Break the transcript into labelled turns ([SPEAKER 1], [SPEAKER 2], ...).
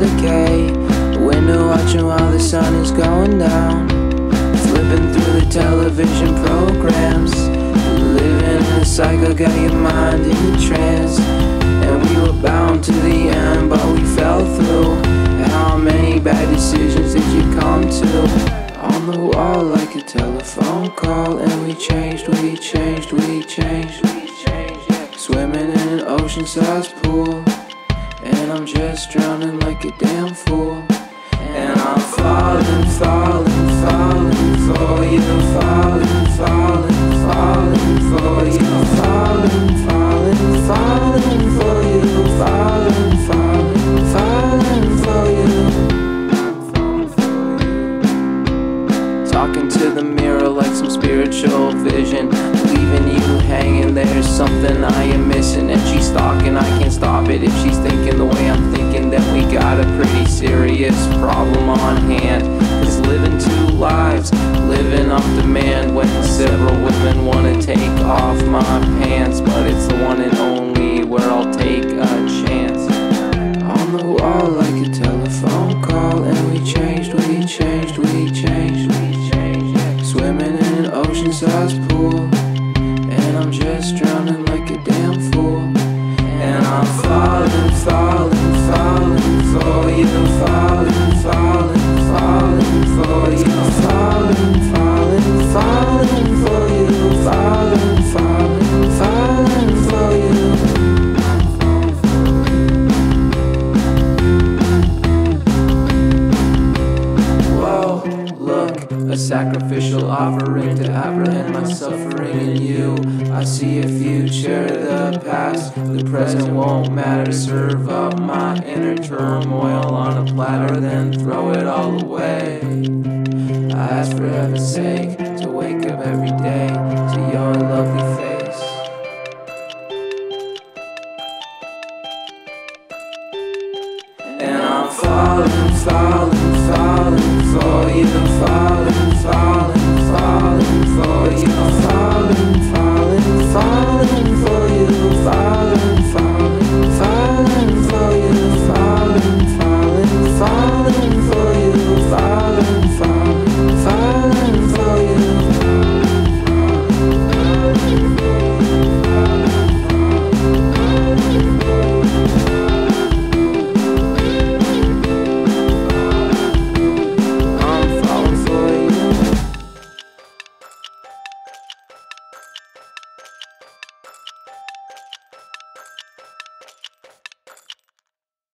[SPEAKER 1] decay. Window watching while the sun is going down. Flipping through the television programs. Living in a cycle, got your mind in a trance. And we were bound to the end, but we fell through. How many bad decisions did you come to? On the wall like a telephone call, and we changed, we changed, we changed, we changed. Swimming in an ocean-sized pool, and I'm just drowning like a damn fool. And I'm falling, falling, falling for you, falling, falling, falling for you, falling, falling, falling for you, falling, falling, falling for you. Talking to the mirror like some spiritual vision, Missing, and she's stalking. I can't stop it if she's thinking the way I'm thinking. Then we got a pretty serious problem on hand. Cause living two lives, living off demand. When several women wanna take off my pants, but it's the one and only where I'll take a chance. On the wall like a telephone call, and we changed, we changed, we changed, we changed. Swimming in an ocean-sized pool, and I'm just drowning for you, falling, sacrificial offering to apprehend my suffering in you. I see a future, the past, the present won't matter. Serve up my inner turmoil on a platter, then throw it all away. I ask for heaven's sake to wake up every day to your lovely face. And I'm falling, falling, falling for you, falling falling, falling, falling.